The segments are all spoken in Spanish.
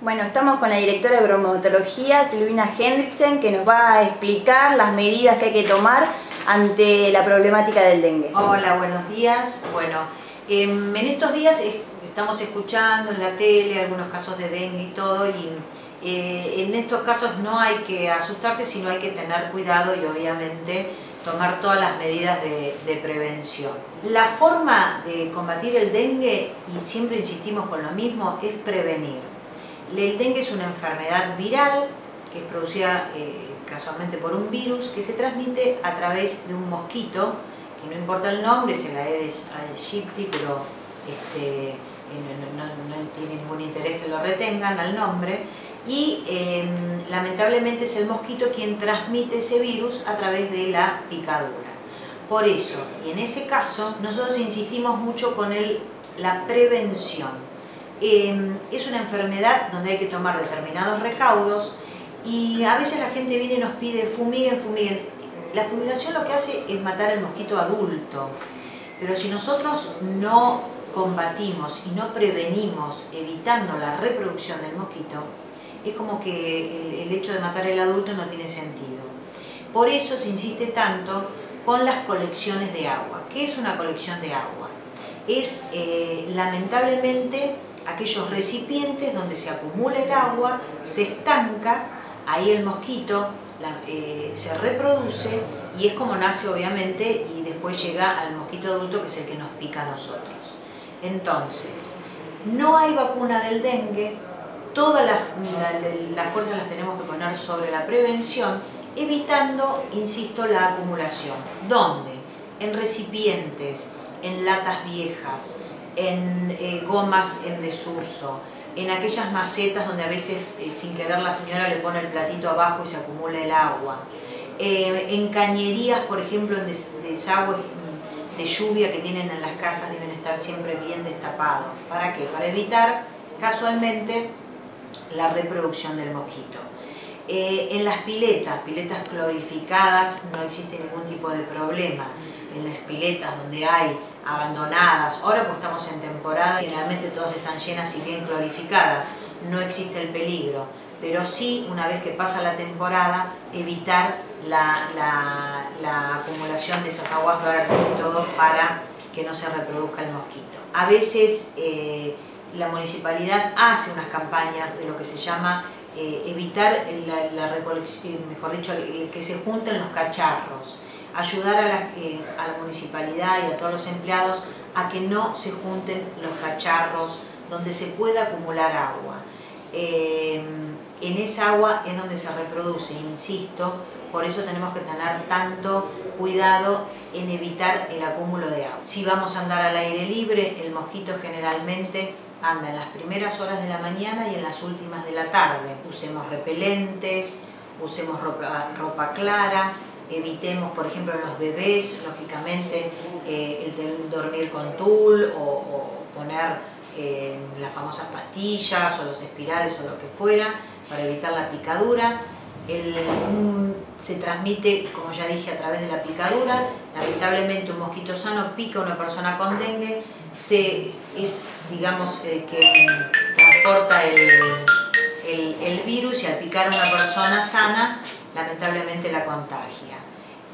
Bueno, estamos con la directora de bromatología, Silvina Hendricksen, que nos va a explicar las medidas que hay que tomar ante la problemática del dengue. Hola, buenos días. Bueno, em, en estos días estamos escuchando en la tele algunos casos de dengue y todo, y eh, en estos casos no hay que asustarse, sino hay que tener cuidado y obviamente tomar todas las medidas de, de, prevención. La forma de combatir el dengue, y siempre insistimos con lo mismo, es prevenir. El dengue es una enfermedad viral que es producida eh, casualmente por un virus que se transmite a través de un mosquito, que no importa el nombre, es el Aedes aegypti, pero este, eh, no, tiene ningún interés que lo retengan al nombre, y em, lamentablemente es el mosquito quien transmite ese virus a través de la picadura. Por eso, y en ese caso, nosotros insistimos mucho con el, la prevención Em, es una enfermedad donde hay que tomar determinados recaudos y a veces la gente viene y nos pide fumiguen, fumiguen. La fumigación lo que hace es matar al mosquito adulto, pero si nosotros no combatimos y no prevenimos evitando la reproducción del mosquito, es como que el, hecho de matar al adulto no tiene sentido. Por eso se insiste tanto con las colecciones de agua. ¿Qué es una colección de agua? Es eh, lamentablemente aquellos recipientes donde se acumula el agua, se estanca, ahí el mosquito eh, se reproduce y es como nace obviamente y después llega al mosquito adulto que es el que nos pica a nosotros. Entonces, no hay vacuna del dengue, todas las la, fuerzas las tenemos que poner sobre la prevención, evitando, insisto, la acumulación. ¿Dónde? En recipientes, en latas viejas, en eh, gomas en desuso, en aquellas macetas donde a veces eh, sin querer la señora le pone el platito abajo y se acumula el agua, eh, en cañerías, por ejemplo, en desagües de lluvia que tienen en las casas deben estar siempre bien destapados. ¿Para qué? Para evitar casualmente la reproducción del mosquito. en las piletas, piletas clorificadas, no existe ningún tipo de problema. En las piletas donde hay abandonadas. Ahora pues estamos en temporada, generalmente todas están llenas y bien clorificadas, no existe el peligro, pero sí, una vez que pasa la temporada, evitar la, acumulación de esas aguas verdes y todo para que no se reproduzca el mosquito. A veces eh, la municipalidad hace unas campañas de lo que se llama eh, evitar la, recolección, mejor dicho, que se junten los cacharros ayudar a la, eh, a la municipalidad y a todos los empleados a que no se junten los cacharros donde se pueda acumular agua. Eh, en esa agua es donde se reproduce, insisto, por eso tenemos que tener tanto cuidado en evitar el acúmulo de agua. Si vamos a andar al aire libre, el mosquito generalmente anda en las primeras horas de la mañana y en las últimas de la tarde. Usemos repelentes, usemos ropa, ropa clara, evitemos, por ejemplo, los bebés, lógicamente, eh, el dormir con tul o, poner eh, las famosas pastillas o los espirales o lo que fuera para evitar la picadura. se transmite, como ya dije, a través de la picadura. Lamentablemente un mosquito sano pica a una persona con dengue, se, es, digamos, eh, que transporta el, el virus y al picar a una persona sana lamentablemente la contagia.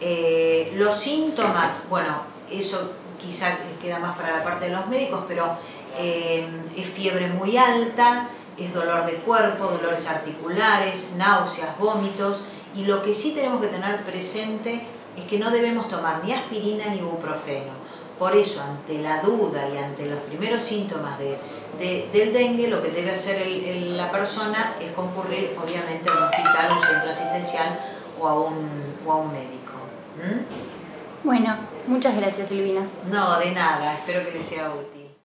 Eh, los síntomas, bueno, eso quizá queda más para la parte de los médicos, pero eh, es fiebre muy alta, es dolor de cuerpo, dolores articulares, náuseas, vómitos, y lo que sí tenemos que tener presente es que no debemos tomar ni aspirina ni ibuprofeno. Por eso, ante la duda y ante los primeros síntomas de, del dengue, lo que debe hacer la persona es concurrir, obviamente, a un hospital, un centro asistencial o a un, o a un médico. ¿Mm? Bueno, muchas gracias Silvina. No, de nada, espero que les sea útil.